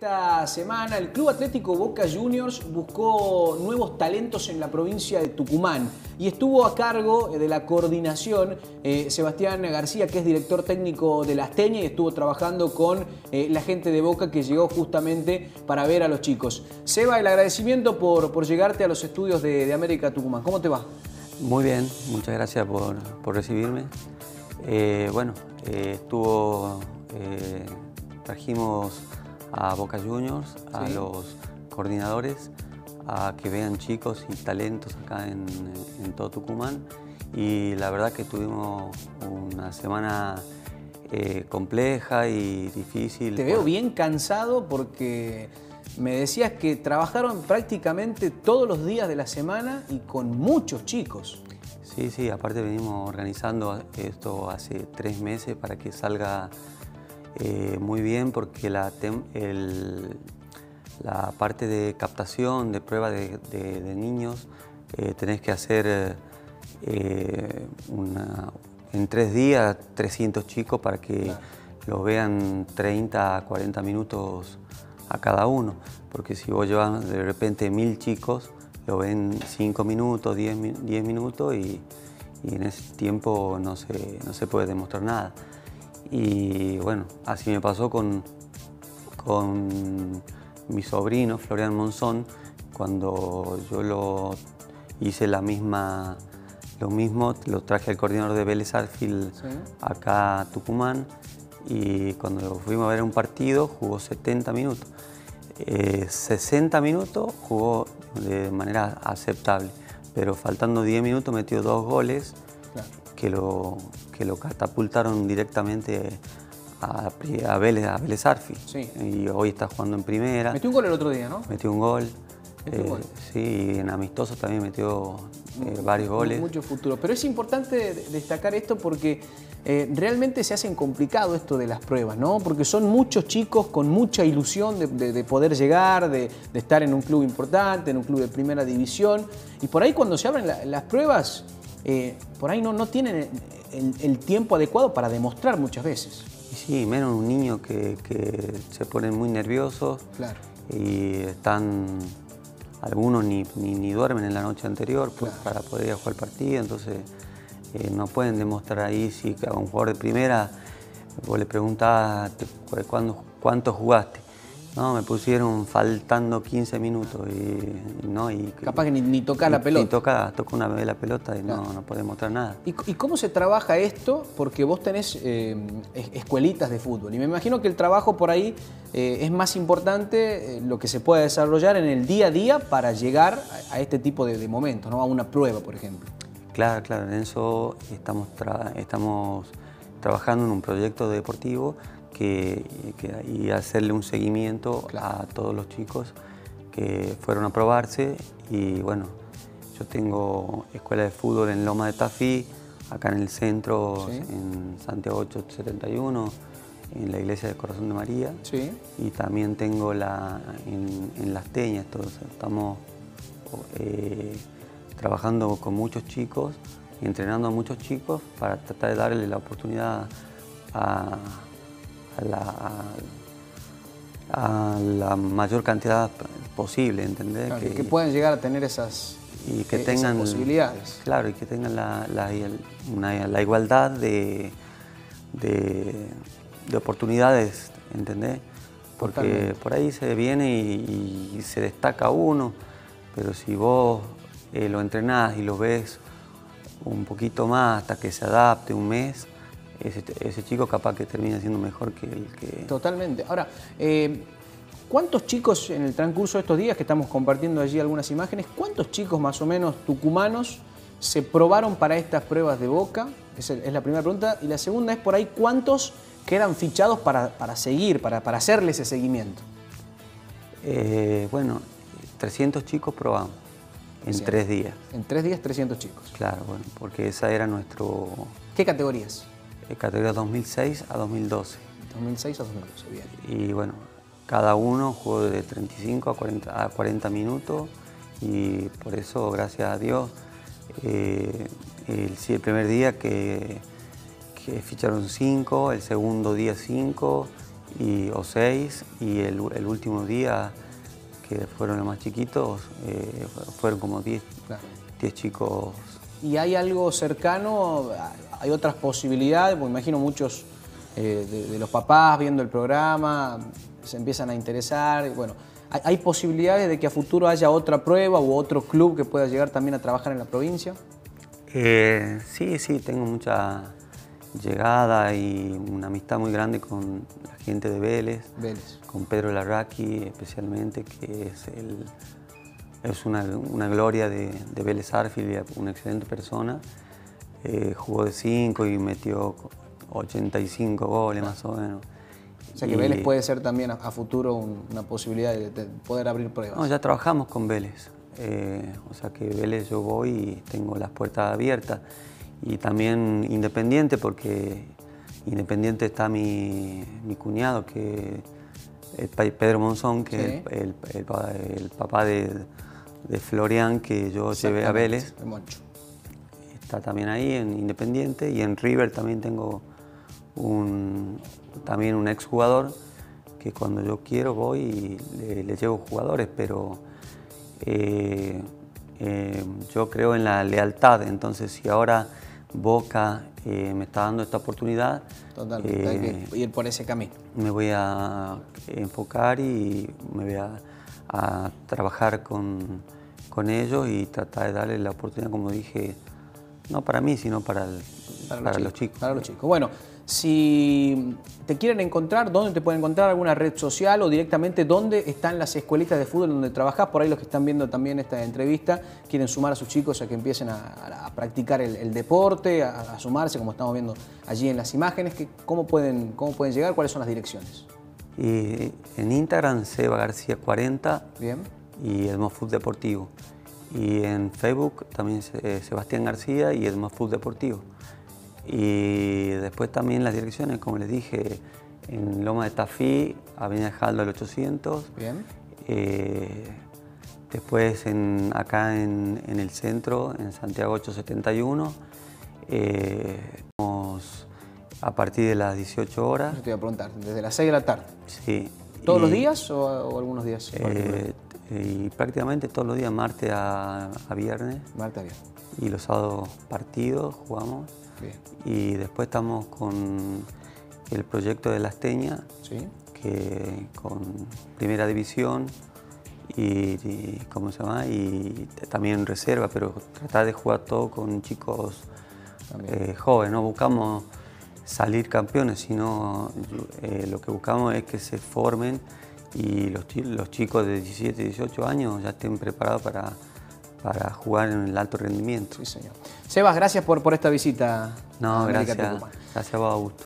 Esta semana el Club Atlético Boca Juniors buscó nuevos talentos en la provincia de Tucumán y estuvo a cargo de la coordinación eh, Sebastián García, que es director técnico de la Asteña y estuvo trabajando con eh, la gente de Boca que llegó justamente para ver a los chicos. Seba, el agradecimiento por, por llegarte a los estudios de, América Tucumán. ¿Cómo te va? Muy bien, muchas gracias por, recibirme. Eh, bueno, estuvo, trajimos a Boca Juniors, a los coordinadores, a que vean chicos y talentos acá en, todo Tucumán. Y la verdad que tuvimos una semana eh, compleja y difícil. Te veo bien cansado porque me decías que trabajaron prácticamente todos los días de la semana y con muchos chicos. Sí, sí, aparte venimos organizando esto hace tres meses para que salga eh, muy bien porque la, la parte de captación, de prueba de, niños, eh, tenés que hacer eh, en tres días 300 chicos para que lo vean 30 a 40 minutos a cada uno. Porque si vos llevas de repente mil chicos, lo ven 5 minutos, 10, minutos y, en ese tiempo no se, no se puede demostrar nada. Y bueno, así me pasó con, con mi sobrino Florian Monzón, cuando yo lo hice la misma, lo mismo, lo traje al coordinador de Vélez Arfield acá a Tucumán y cuando fuimos a ver un partido jugó 70 minutos. 60 eh, minutos jugó de manera aceptable, pero faltando 10 minutos metió dos goles que lo, que lo catapultaron directamente a, a Vélez, a Vélez Arfi. Y hoy está jugando en primera. Metió un gol el otro día, ¿no? Metió un gol. Eh, sí, y en amistoso también metió eh, varios goles. Mucho futuro. Pero es importante destacar esto porque eh, realmente se hacen complicado esto de las pruebas, ¿no? Porque son muchos chicos con mucha ilusión de, poder llegar, de, estar en un club importante, en un club de primera división. Y por ahí cuando se abren las pruebas, eh, por ahí no, no tienen el, tiempo adecuado para demostrar muchas veces. Sí, menos un niño que, se ponen muy nerviosos claro. y están, algunos ni, ni, duermen en la noche anterior pues, para poder ir a jugar el partido, entonces eh, no pueden demostrar ahí si a un jugador de primera vos le preguntás cuánto jugaste no, me pusieron faltando 15 minutos y, no y capaz que ni, ni toca la pelota. Ni toca, toca una vez la pelota y no, no puede mostrar nada. ¿Y, cómo se trabaja esto? Porque vos tenés eh, escuelitas de fútbol y me imagino que el trabajo por ahí eh, es más importante eh, lo que se puede desarrollar en el día a día para llegar a, este tipo de, momentos, ¿no? a una prueba, por ejemplo. Claro, claro, en eso estamos, estamos trabajando en un proyecto deportivo y hacerle un seguimiento a todos los chicos que fueron a probarse. Y bueno, yo tengo escuela de fútbol en Loma de Tafí, acá en el centro, en Santiago 871, en la iglesia del Corazón de María. Y también tengo la, en, Las Teñas, estamos eh, trabajando con muchos chicos entrenando a muchos chicos para tratar de darle la oportunidad a, a la, mayor cantidad posible, ¿entendés? que, puedan llegar a tener esas, y que tengan, posibilidades. Claro, y que tengan la, la, igualdad de, de, oportunidades, ¿entendés? Porque por ahí se viene y, se destaca uno, pero si vos eh, lo entrenás y lo ves un poquito más hasta que se adapte un mes, ese, chico capaz que termina siendo mejor que el que... Totalmente. Ahora, eh, ¿cuántos chicos en el transcurso de estos días que estamos compartiendo allí algunas imágenes, cuántos chicos más o menos tucumanos se probaron para estas pruebas de boca? Es, es la primera pregunta. Y la segunda es por ahí, ¿cuántos quedan fichados para, seguir, para, para, hacerle ese seguimiento? Eh, bueno, 300 chicos probamos. En tres días. En tres días, 300 chicos. Claro, bueno, porque esa era nuestro... ¿Qué categorías? Categoría 2006 a 2012. 2006 a 2012, bien. Y bueno, cada uno jugó de 35 a 40, a 40 minutos y por eso, gracias a Dios, eh, el, el, primer día que, que ficharon 5, el segundo día 5 y, o seis, y el, último día, que fueron los más chiquitos, eh, fueron como 10 chicos. ¿Y hay algo cercano? ¿Hay otras posibilidades? Porque imagino muchos eh, de, los papás viendo el programa se empiezan a interesar. Bueno, ¿hay, posibilidades de que a futuro haya otra prueba u otro club que pueda llegar también a trabajar en la provincia? Eh, sí, sí, tengo mucha llegada y una amistad muy grande con la gente de Vélez, con Pedro Larraqui especialmente, que es, el, es una, gloria de, de Vélez Arfield, una excelente persona. Eh, jugó de 5 y metió 85 goles más o menos. O sea que Vélez puede ser también a, futuro una posibilidad de, poder abrir pruebas. No, ya trabajamos con Vélez. Eh, o sea que Vélez yo voy y tengo las puertas abiertas. Y también Independiente, porque Independiente está mi, cuñado, que Pedro Monzón, que es el, papá de, Florian, que yo llevé a Vélez. Está también ahí en Independiente y en River también tengo un, también un exjugador que cuando yo quiero voy y le, llevo jugadores, pero eh, eh, yo creo en la lealtad, entonces si ahora Boca eh, me está dando esta oportunidad, Totalmente, hay que ir por ese camino. Me voy a enfocar y me voy a, trabajar con, con, ellos y tratar de darle la oportunidad, como dije, no para mí, sino para, para, los, chicos, Para los chicos. Bueno, si te quieren encontrar, ¿dónde te pueden encontrar? ¿Alguna red social o directamente dónde están las escuelitas de fútbol donde trabajas? Por ahí los que están viendo también esta entrevista quieren sumar a sus chicos a que empiecen a, practicar el, deporte, a, sumarse, como estamos viendo allí en las imágenes. ¿cómo, pueden, ¿Cómo pueden llegar? ¿Cuáles son las direcciones? Y en Instagram, Seba García 40 Bien. y Edmofut Deportivo. Y en Facebook también eh, Sebastián García y Edmofut Deportivo. Y después también las direcciones, como les dije, en Loma de Tafí, Avenida Jaldo al 800. Bien. Eh, después en, acá en, el centro, en Santiago 871. Eh, a partir de las 18 horas. te voy a preguntar, desde las 6 de la tarde. Sí. ¿Todos los días o, algunos días? Eh, y prácticamente todos los días, martes a, a viernes. Martes a viernes. Y los sábados partidos jugamos. Y después estamos con el proyecto de la Asteña, que con primera división y, ¿cómo se llama? y también reserva, pero tratar de jugar todo con chicos eh, jóvenes. No buscamos salir campeones, sino eh, lo que buscamos es que se formen y los, los chicos de 17, 18 años ya estén preparados para para jugar en el alto rendimiento. Sí, señor. Sebas, gracias por, por esta visita. No, gracias. Gracias a vos, Augusto.